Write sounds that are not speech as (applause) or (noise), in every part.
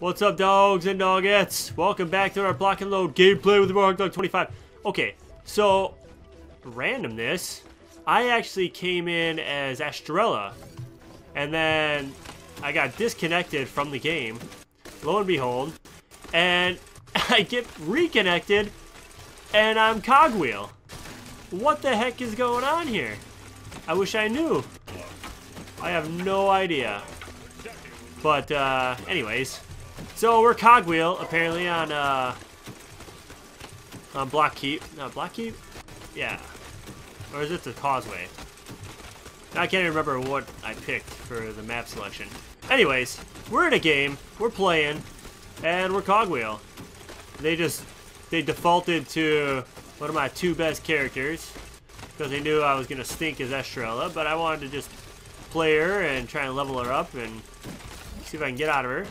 What's up, dogs and doggets? Welcome back to our Block N Load gameplay with HarkDawg25. Okay, so randomness. I actually came in as Astarella, and then I got disconnected from the game. Lo and behold, and (laughs) I get reconnected, and I'm Cogwheel. What the heck is going on here? I wish I knew. I have no idea. But, uh, anyways. So, we're Cogwheel, apparently, on, uh, on Block Keep. No, Block Keep? Yeah. Or is it the Causeway? I can't even remember what I picked for the map selection. Anyways, we're in a game, we're playing, and we're Cogwheel. They just, they defaulted to one of my two best characters because they knew I was going to stink as Astarella, but I wanted to just play her and try and level her up and see if I can get out of her.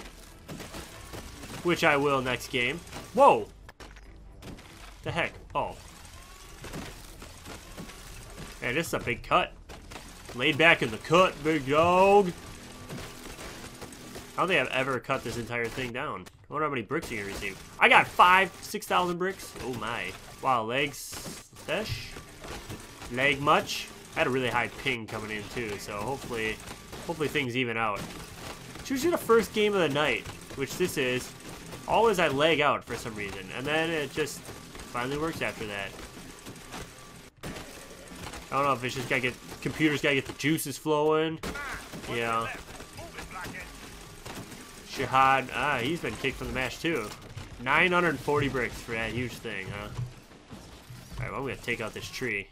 Which I will next game. Whoa! The heck? Oh. Man, this is a big cut. Laid back in the cut, big dog. I don't think I've ever cut this entire thing down. I wonder how many bricks you can receive. I got five, 6,000 bricks. Oh my. Wow, legs, fish, leg much. I had a really high ping coming in too, so hopefully, hopefully things even out. Choose the first game of the night, which this is. Always I leg out for some reason, and then it just finally works after that. I don't know if it's just gotta get, computers gotta get the juices flowing. Yeah. Shahad, ah, he's been kicked from the match too. 940 bricks for that huge thing, huh? Alright, well, I'm gonna take out this tree.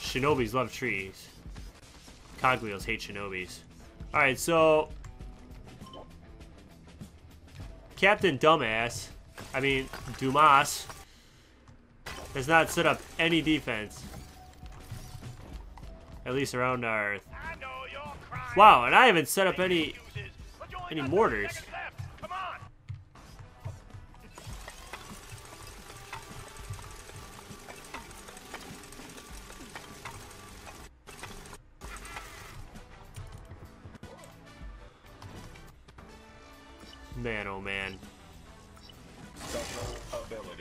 Shinobis love trees. Cogwheels hate shinobis. Alright, so... Captain Dumbass, I mean, Dumas, has not set up any defense. At least around our... Wow, and I haven't set up any any mortars. Man, oh man.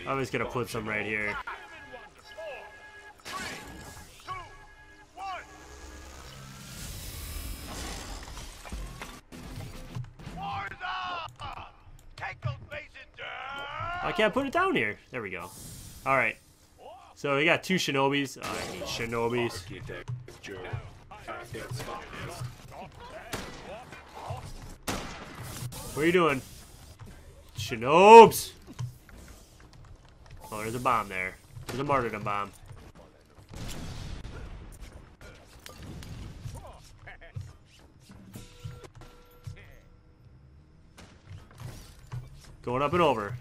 I was gonna put some right here. I can't put it down here. There we go. All right. So we got two shinobis. Oh, I hate shinobis. What are you doing? Shinobs! Oh, there's a bomb there. There's a martyrdom bomb. Going up and over.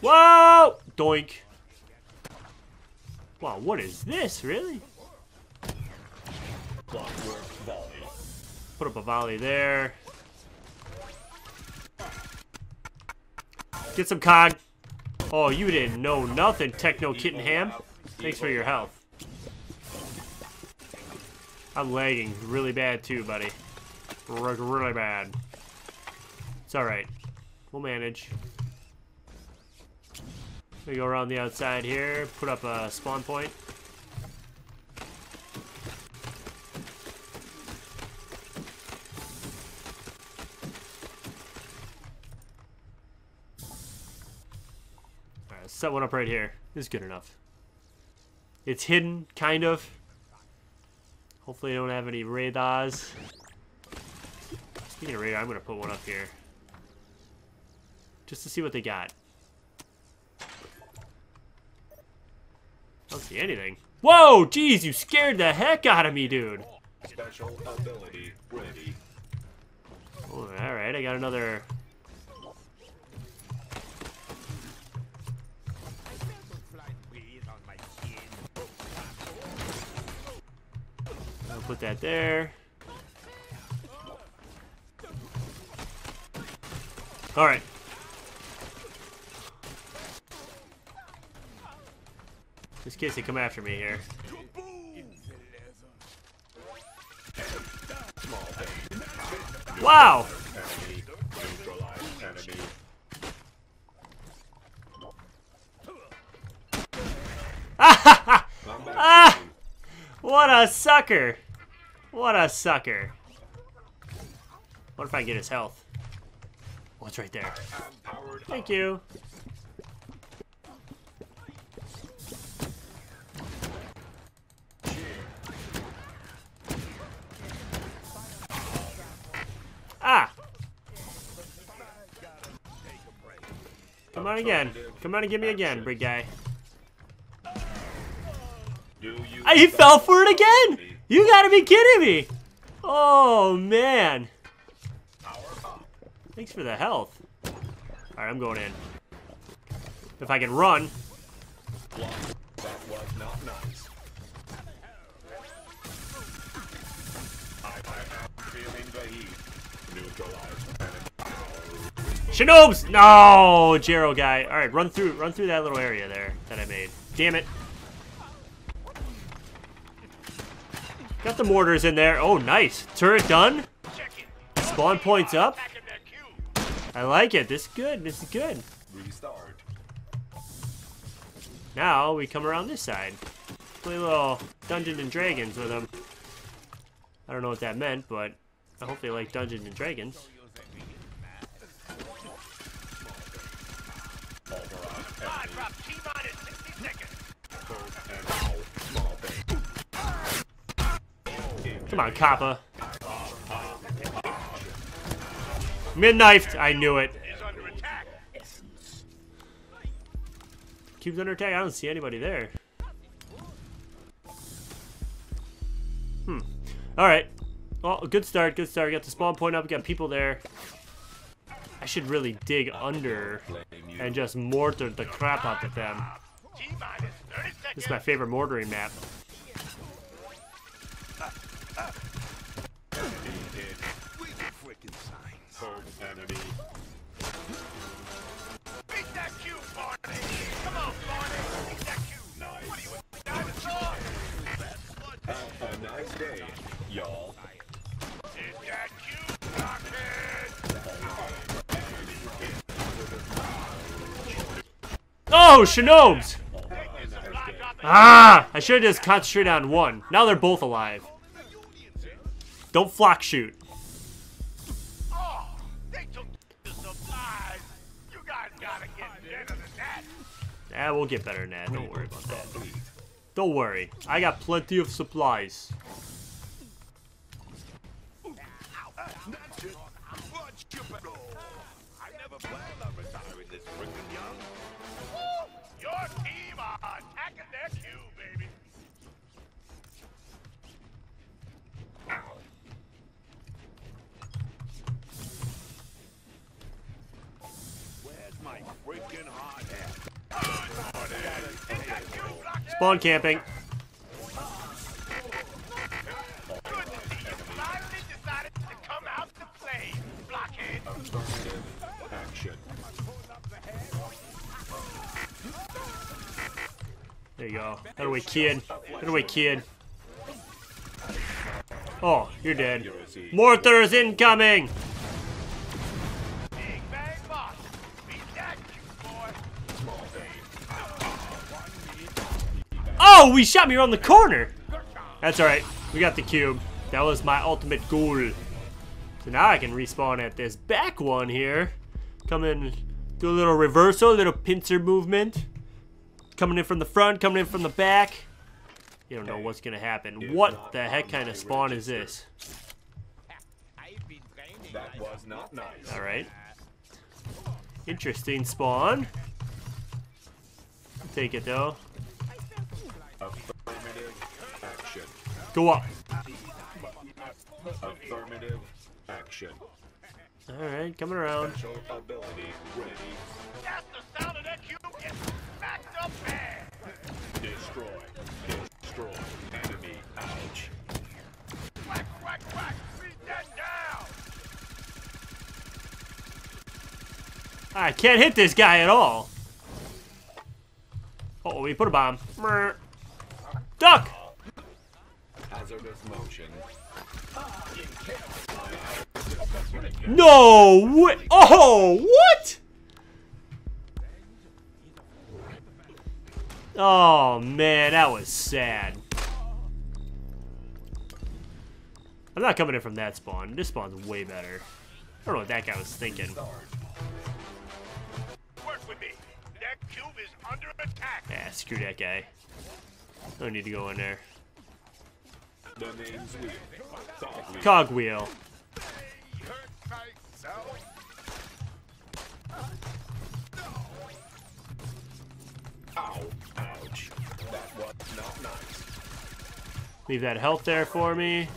Whoa! Doink. Wow, what is this, really? Put up a volley there. Get some cog. Oh, you didn't know nothing, Techno Kitten Ham. Thanks for your health. I'm lagging really bad too, buddy. really bad. It's alright. We'll manage. We go around the outside here, put up a spawn point. Alright, set one up right here. This is good enough. It's hidden, kind of. Hopefully I don't have any radars. Speaking of radar, I'm going to put one up here. Just to see what they got. I don't see anything. Whoa, jeez, you scared the heck out of me, dude. Special ability ready. Oh, all right, I got another. I'll put that there. Alright. Just in case they come after me here. Wow! What a sucker! What a sucker. What if I get his health? It's right there. Thank you. Ah! Come on again. Come on and get me again, big guy. (laughs) He fell for it again! You gotta be kidding me! Oh, man. Thanks for the health. Alright, I'm going in. If I can run. Shinobes! No, Jero guy. All right, run through, run through that little area there that I made. Damn it! Got the mortars in there. Oh, nice. Turret done. Spawn points up. I like it. This is good. This is good. Restart. Now we come around this side. Play a little Dungeons and Dragons with them. I don't know what that meant, but I hope they like Dungeons and Dragons. Come on, Kappa. Mid-knifed. I knew it. Cube's under attack. I don't see anybody there. Hmm. All right. Well, good start. Good start. Got the spawn point up. Got people there. I should really dig under and just mortar the crap out of them. This is my favorite mortaring map. Oh, Shinobes! Ah! I should have just concentrated on one. Now they're both alive. Don't flock shoot. Yeah, we'll get better than that. Don't worry about that. Don't worry. I got plenty of supplies. Your team are attacking their baby. Where's my freaking? Spawn camping. There you go. Get away, kid. Get away, kid. Oh, you're dead. Mortars incoming! Oh, we shot me around the corner! That's alright. We got the cube. That was my ultimate goal. So now I can respawn at this back one here. Come in, do a little reversal, a little pincer movement. Coming in from the front, coming in from the back. You don't know what's gonna happen. What the heck kind of spawn is this? That was not nice. Alright. Interesting spawn. Take it though. Affirmative action. Go up. Affirmative action. Alright, coming around. Destroy. Destroy. Enemy. Ouch. Quack, quack, quack. Beat that down. I can't hit this guy at all. Uh oh, we put a bomb. Mer. Duck! Hazardous motion. No way! Oh, what? Oh man, that was sad. I'm not coming in from that spawn. This spawn's way better. I don't know what that guy was thinking. Work with me. That cube is under attack. Yeah, screw that guy. Don't need to go in there. The. Cogwheel. Not nice. Leave that health there for me.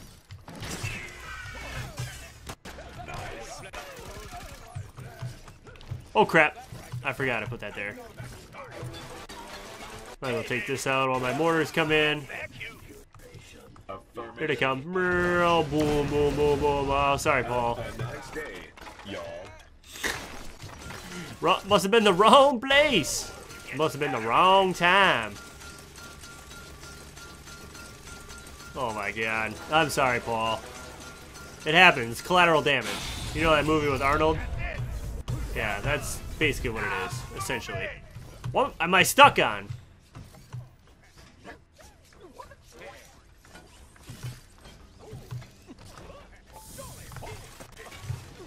Oh crap. I forgot to put that there. I will take this out while my mortars come in. Here they come. Oh, boom, boom, boom, boom. Oh, sorry, Paul. Must have been the wrong place. Must have been the wrong time. Oh my god. I'm sorry, Paul. It happens. Collateral damage. You know that movie with Arnold? Yeah, that's basically what it is, essentially. What am I stuck on?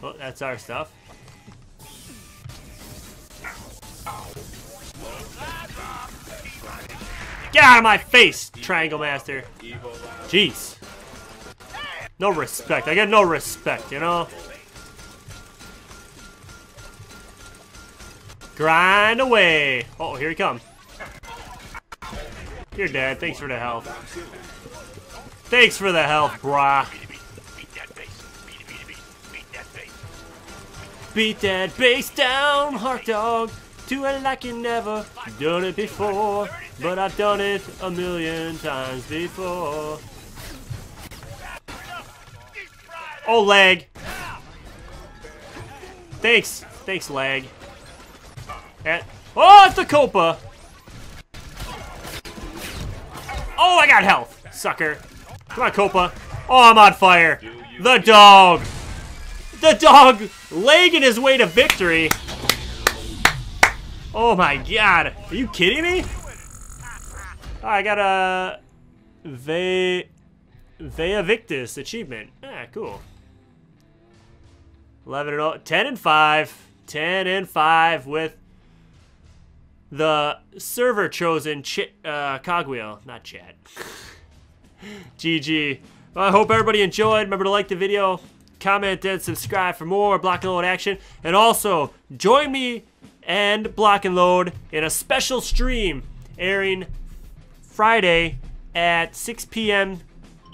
Oh, that's our stuff. Get out of my face, Triangle Master. Jeez. No respect. I get no respect, you know? Grind away. Oh, here he comes. You're dead. Thanks for the health. Thanks for the health, brah. Beat that bass down, HarkDawg. Do it like you never done it before. But I've done it a million times before. Oh, leg. Thanks. Thanks, leg. And, oh, it's the Copa. Oh, I got health, sucker. Come on, Copa. Oh, I'm on fire. The dog. The dog legging his way to victory. Oh my god. Are you kidding me? Oh, I got a Ve Vea Victus achievement. Ah, cool. 11 and 0, 10 and 5. 10 and 5 with the server chosen ch- uh, cogwheel, not Chad. (laughs) GG. Well, I hope everybody enjoyed. Remember to like the video, comment, and subscribe for more Block N Load action. And also, join me and Block N Load in a special stream airing Friday at 6 p.m.,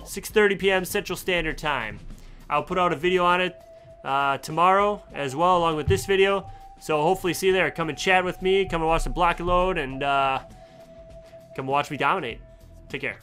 6.30 p.m. Central Standard Time. I'll put out a video on it uh, tomorrow as well, along with this video. So hopefully see you there. Come and chat with me. Come and watch the Block N Load, and uh, come watch me dominate. Take care.